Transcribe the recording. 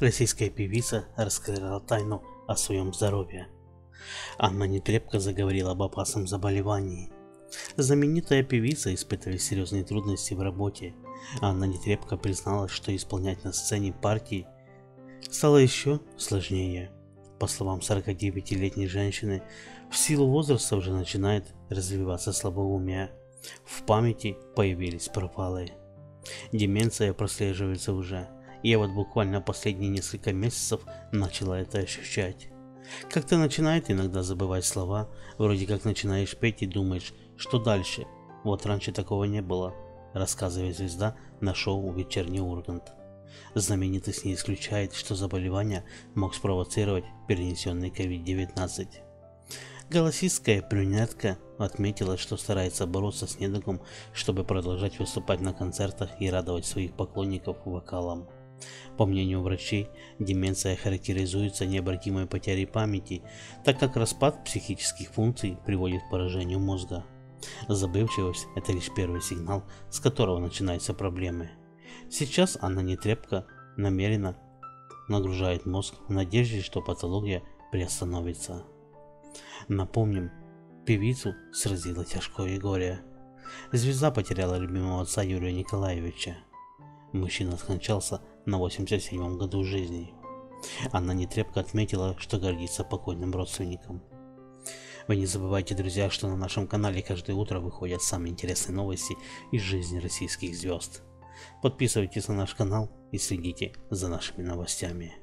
Российская певица раскрыла тайну о своем здоровье. Анна Нетребко заговорила об опасном заболевании. Знаменитая певица испытывает серьезные трудности в работе. Анна Нетребко призналась, что исполнять на сцене партии стало еще сложнее. По словам 49-летней женщины, в силу возраста уже начинает развиваться слабоумие. В памяти появились провалы. Деменция прослеживается уже. Я вот буквально последние несколько месяцев начала это ощущать. Как-то начинает иногда забывать слова, вроде как начинаешь петь и думаешь, что дальше. Вот раньше такого не было, рассказывает звезда на шоу «Вечерний Ургант». Знаменитость не исключает, что заболевание мог спровоцировать перенесенный COVID-19. Голосистская брюнетка отметила, что старается бороться с недугом, чтобы продолжать выступать на концертах и радовать своих поклонников вокалом. По мнению врачей, деменция характеризуется необратимой потерей памяти, так как распад психических функций приводит к поражению мозга. Забывчивость – это лишь первый сигнал, с которого начинаются проблемы. Сейчас Анна Нетребко намеренно нагружает мозг в надежде, что патология приостановится. Напомним, певицу сразило тяжкое горе. Звезда потеряла любимого отца Юрия Николаевича. Мужчина скончался на 87 году жизни. Анна Нетребко отметила, что гордится покойным родственником. Вы не забывайте, друзья, что на нашем канале каждое утро выходят самые интересные новости из жизни российских звезд. Подписывайтесь на наш канал и следите за нашими новостями.